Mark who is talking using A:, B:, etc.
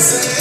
A: say